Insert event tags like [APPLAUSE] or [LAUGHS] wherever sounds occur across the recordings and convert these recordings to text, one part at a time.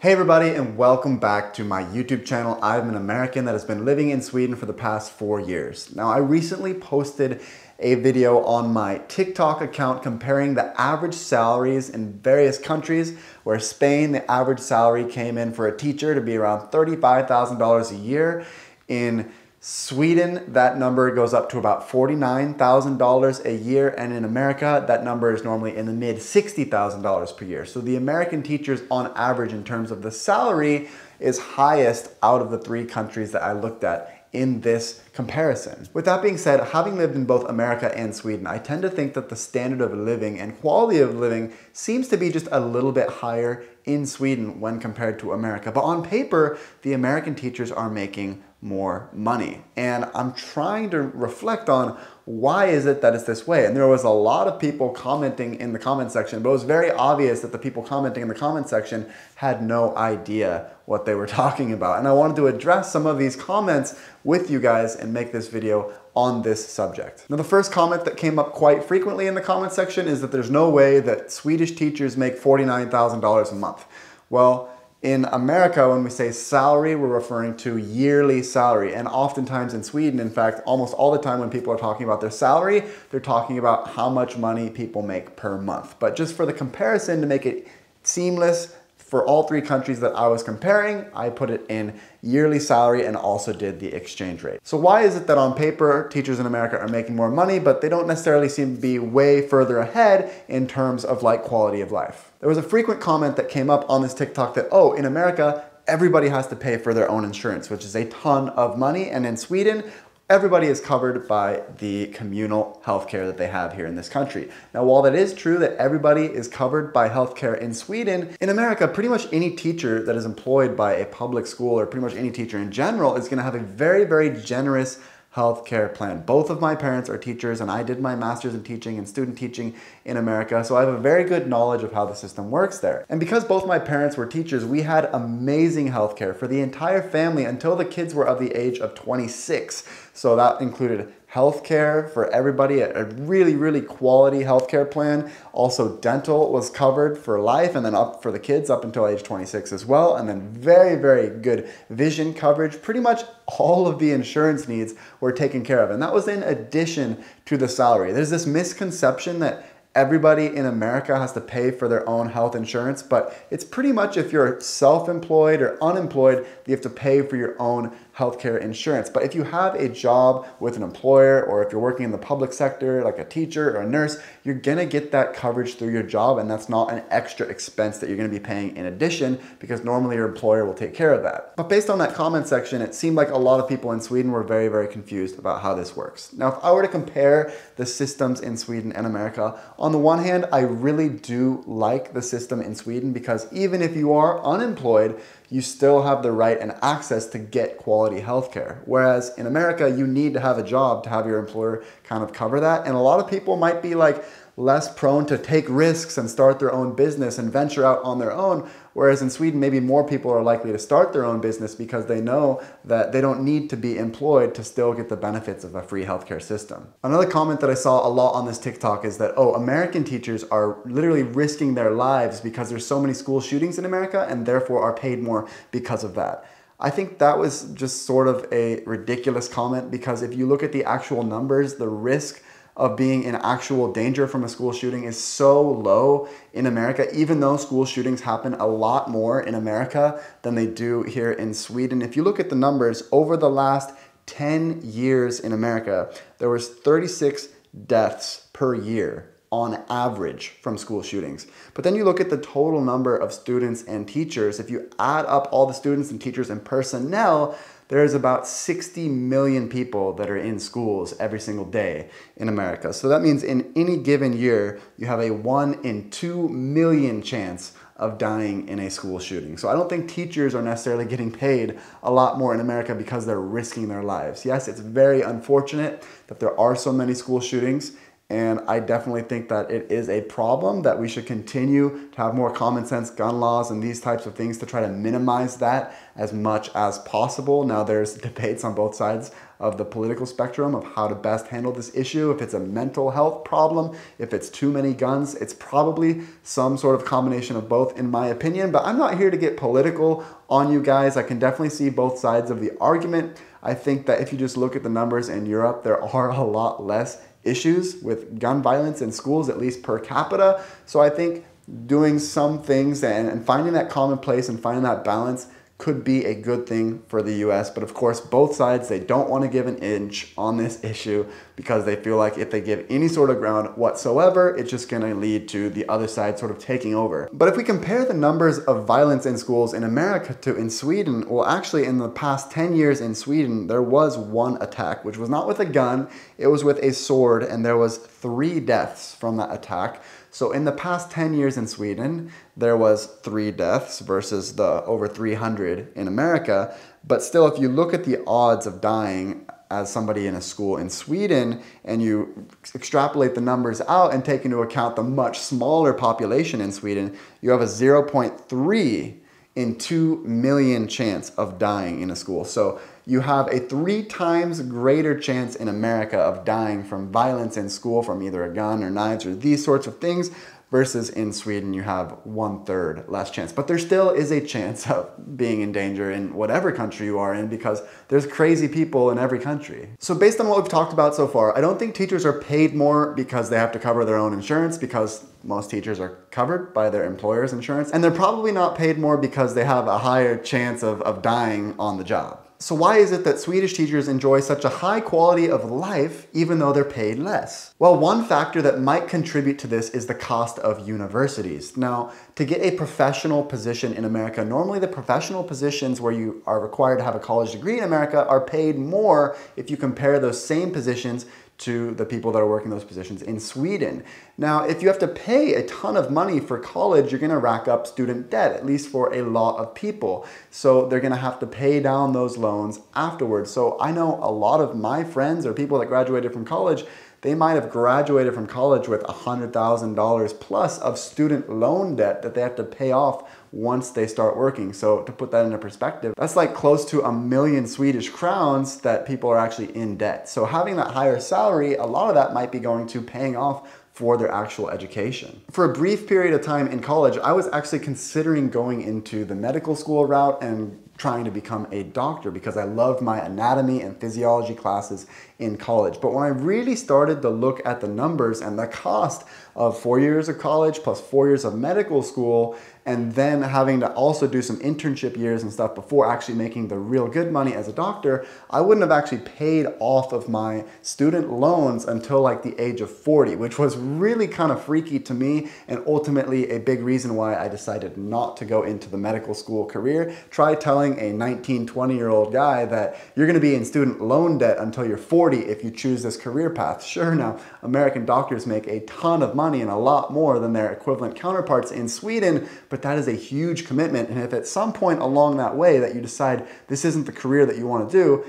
Hey everybody and welcome back to my YouTube channel. I'm an American that has been living in Sweden for the past four years. Now I recently posted a video on my TikTok account comparing the average salaries in various countries where Spain, the average salary came in for a teacher to be around $35,000 a year. In Sweden, that number goes up to about $49,000 a year, and in America, that number is normally in the mid $60,000 per year. So the American teachers, on average, in terms of the salary, is highest out of the three countries that I looked at in this comparison. With that being said, having lived in both America and Sweden, I tend to think that the standard of living and quality of living seems to be just a little bit higher in Sweden when compared to America. But on paper, the American teachers are making more money. And I'm trying to reflect on why is it that it's this way? And there was a lot of people commenting in the comment section, but it was very obvious that the people commenting in the comment section had no idea what they were [LAUGHS] talking about. And I wanted to address some of these comments with you guys and make this video on this subject. Now, the first comment that came up quite frequently in the comment section is that there's no way that Swedish teachers make $49,000 a month. Well, in America, when we say salary, we're referring to yearly salary. And oftentimes in Sweden, in fact, almost all the time when people are talking about their salary, they're talking about how much money people make per month. But just for the comparison to make it seamless, for all three countries that I was comparing, I put it in yearly salary and also did the exchange rate. So why is it that on paper, teachers in America are making more money, but they don't necessarily seem to be way further ahead in terms of like quality of life? There was a frequent comment that came up on this TikTok that, oh, in America, everybody has to pay for their own insurance, which is a ton of money. And in Sweden, everybody is covered by the communal healthcare that they have here in this country. Now, while that is true that everybody is covered by healthcare in Sweden, in America, pretty much any teacher that is employed by a public school or pretty much any teacher in general is gonna have a very, very generous healthcare plan. Both of my parents are teachers and I did my master's in teaching and student teaching in America, so I have a very good knowledge of how the system works there. And because both my parents were teachers, we had amazing healthcare for the entire family until the kids were of the age of 26. So that included healthcare for everybody, a really, really quality healthcare plan. Also, dental was covered for life and then up for the kids up until age 26 as well. And then very, very good vision coverage. Pretty much all of the insurance needs were taken care of. And that was in addition to the salary. There's this misconception that everybody in America has to pay for their own health insurance, but it's pretty much if you're self employed or unemployed, you have to pay for your own healthcare insurance. But if you have a job with an employer or if you're working in the public sector, like a teacher or a nurse, you're gonna get that coverage through your job, and that's not an extra expense that you're gonna be paying in addition because normally your employer will take care of that. But based on that comment section, it seemed like a lot of people in Sweden were very, very confused about how this works. Now, if I were to compare the systems in Sweden and America, on the one hand, I really do like the system in Sweden because even if you are unemployed, you still have the right and access to get quality healthcare. Whereas in America, you need to have a job to have your employer kind of cover that. And a lot of people might be like, less prone to take risks and start their own business and venture out on their own. Whereas in Sweden, maybe more people are likely to start their own business because they know that they don't need to be employed to still get the benefits of a free healthcare system. Another comment that I saw a lot on this TikTok is that, oh, American teachers are literally risking their lives because there's so many school shootings in America and therefore are paid more because of that. I think that was just sort of a ridiculous comment because if you look at the actual numbers, the risk of being in actual danger from a school shooting is so low in America, even though school shootings happen a lot more in America than they do here in Sweden. If you look at the numbers, over the last 10 years in America, there was 36 deaths per year on average from school shootings. But then you look at the total number of students and teachers, if you add up all the students and teachers and personnel, there's about 60 million people that are in schools every single day in America. So that means in any given year, you have a one in two million chance of dying in a school shooting. So I don't think teachers are necessarily getting paid a lot more in America because they're risking their lives. Yes, it's very unfortunate that there are so many school shootings And I definitely think that it is a problem that we should continue to have more common sense gun laws and these types of things to try to minimize that as much as possible. Now, there's [LAUGHS] debates on both sides of the political spectrum of how to best handle this issue. If it's a mental health problem, if it's too many guns, it's probably some sort of combination of both, in my opinion. But I'm not here to get political on you guys. I can definitely see both sides of the argument. I think that if you just look at the numbers in Europe, there [LAUGHS] are a lot less issues with gun violence in schools, at least per capita. So I think doing some things and, and finding that common place and finding that balance could be a good thing for the US. But of course, both sides, they don't want to give an inch on this [LAUGHS] issue because they feel like if they give any sort of ground whatsoever, it's just going to lead to the other side sort of taking over. But if we compare the numbers of violence in schools in America to in Sweden, well, actually, in the past 10 years in Sweden, there was one attack, which was not with a gun, it was with a sword, and there was three deaths from that attack. So in the past 10 years in Sweden, there was three deaths versus the over 300 in America. But still, if you look at the odds of dying as somebody in a school in Sweden and you extrapolate the numbers out and take into account the much smaller population in Sweden, you have a 0.3 in 2 million chance of dying in a school. So you have a three times greater chance in America of dying from violence in school from either a gun or knives or these sorts of things versus in Sweden you have one third less chance. But there still is a chance of being in danger in whatever country you are in because there's crazy people in every country. So based on what we've talked about so far, I don't think teachers are paid more because they have to cover their own insurance because most teachers are covered by their employer's insurance. And they're probably not paid more because they have a higher chance of, of dying on the job. So why is it that Swedish teachers enjoy such a high quality of life even though they're paid less? Well, one factor that might contribute to this is the cost of universities. Now, to get a professional position in America, normally the professional positions where you are required to have a college degree in America are paid more if you compare those same positions to the people that are working those positions in Sweden. Now, if you have to pay a ton of money for college, you're gonna rack up student debt, at least for a lot of people. So they're gonna have to pay down those loans afterwards. So I know a lot of my friends or people that graduated from college, they might have graduated from college with $100,000 plus of student loan debt that they have to pay off once they start working. So to put that into perspective, that's like close to a million Swedish crowns that people are actually in debt. So having that higher salary, a lot of that might be going to paying off for their actual education. For a brief period of time in college, I was actually considering going into the medical school route and trying to become a doctor because I loved my anatomy and physiology classes in college. But when I really started to look at the numbers and the cost of four years of college plus four years of medical school, and then having to also do some internship years and stuff before actually making the real good money as a doctor, I wouldn't have actually paid off of my student loans until like the age of 40, which was really kind of freaky to me and ultimately a big reason why I decided not to go into the medical school career. Try telling a 19, 20 year old guy that you're gonna be in student loan debt until you're 40 if you choose this career path. Sure, now American doctors make a ton of money and a lot more than their equivalent counterparts in Sweden, but but that is a huge commitment. And if at some point along that way that you decide this isn't the career that you want to do,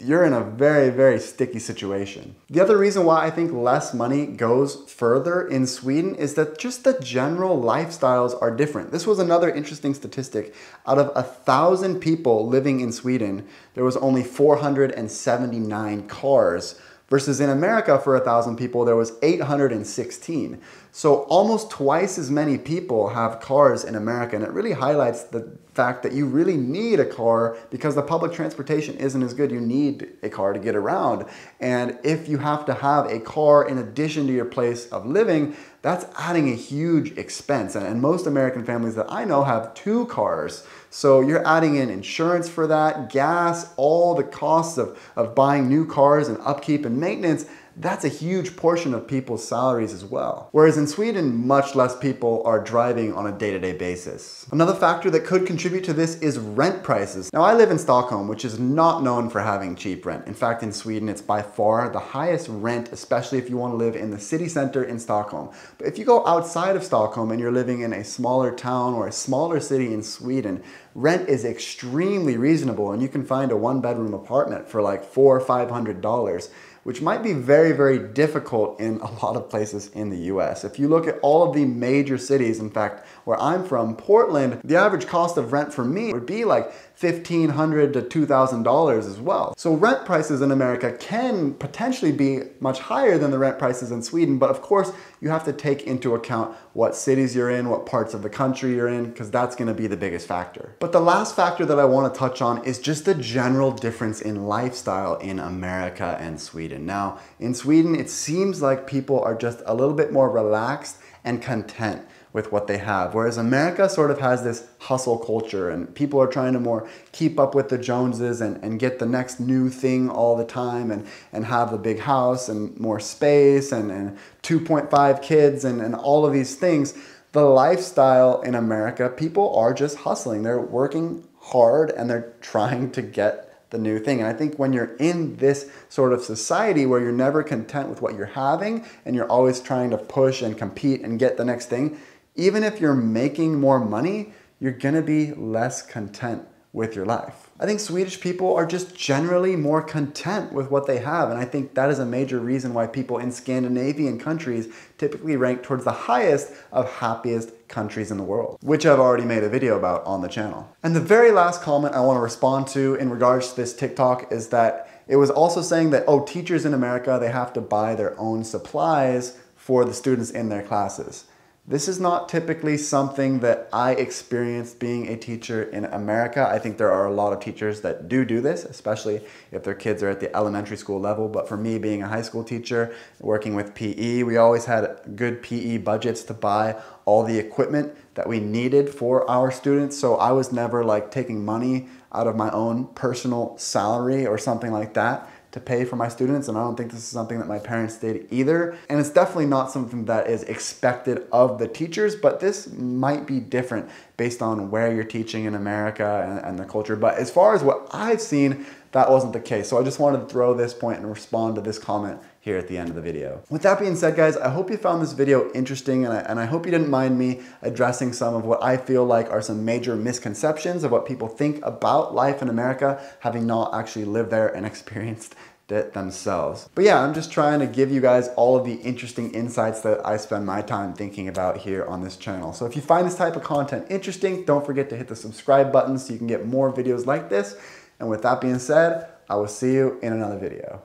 you're in a very, very sticky situation. The other reason why I think less money goes further in Sweden is that just the general lifestyles are different. This was another interesting statistic. Out of a thousand people living in Sweden, there was only 479 cars versus in America for a thousand people, there was 816. So almost twice as many people have cars in America, and it really highlights the fact that you really need a car because the public transportation isn't as good. You need a car to get around. And if you have to have a car in addition to your place of living, that's adding a huge expense. And most American families that I know have two cars. So you're adding in insurance for that, gas, all the costs of, of buying new cars and upkeep and maintenance that's a huge portion of people's salaries as well. Whereas in Sweden, much less people are driving on a day-to-day -day basis. Another factor that could contribute to this is rent prices. Now I live in Stockholm, which is not known for having cheap rent. In fact, in Sweden, it's by far the highest rent, especially if you want to live in the city center in Stockholm. But if you go outside of Stockholm and you're living in a smaller town or a smaller city in Sweden, rent is extremely reasonable and you can find a one bedroom apartment for like four or five hundred dollars which might be very, very difficult in a lot of places in the US. If you look at all of the major cities, in fact, where I'm from, Portland, the average cost of rent for me would be like 1,500 to $2,000 as well. So rent prices in America can potentially be much higher than the rent prices in Sweden, but of course you have to take into account what cities you're in, what parts of the country you're in, because that's gonna be the biggest factor. But the last factor that I wanna touch on is just the general difference in lifestyle in America and Sweden. Now, in Sweden, it seems like people are just a little bit more relaxed and content with what they have. Whereas America sort of has this hustle culture and people are trying to more keep up with the Joneses and, and get the next new thing all the time and, and have the big house and more space and, and 2.5 kids and, and all of these things. The lifestyle in America, people are just hustling. They're working hard and they're trying to get the new thing. And I think when you're in this sort of society where you're never content with what you're having and you're always trying to push and compete and get the next thing, even if you're making more money, you're gonna be less content with your life. I think Swedish people are just generally more content with what they have. And I think that is a major reason why people in Scandinavian countries typically rank towards the highest of happiest countries in the world, which I've already made a video about on the channel. And the very last comment I wanna respond to in regards to this TikTok is that it was also saying that, oh, teachers in America, they have to buy their own supplies for the students in their classes. This is not typically something that I experienced being a teacher in America. I think there are a lot of teachers that do do this, especially if their kids are at the elementary school level. But for me, being a high school teacher, working with PE, we always had good PE budgets to buy all the equipment that we needed for our students. So I was never like taking money out of my own personal salary or something like that to pay for my students, and I don't think this is something that my parents did either. And it's definitely not something that is expected of the teachers, but this might be different based on where you're teaching in America and, and the culture. But as far as what I've seen, that wasn't the case. So I just wanted to throw this point and respond to this comment here at the end of the video. With that being said, guys, I hope you found this video interesting and I, and I hope you didn't mind me addressing some of what I feel like are some major misconceptions of what people think about life in America, having not actually lived there and [LAUGHS] experienced it themselves. But yeah, I'm just trying to give you guys all of the interesting insights that I spend my time thinking about here on this channel. So if you find this type of content interesting, don't forget to hit the subscribe button so you can get more videos like this. And with that being said, I will see you in another video.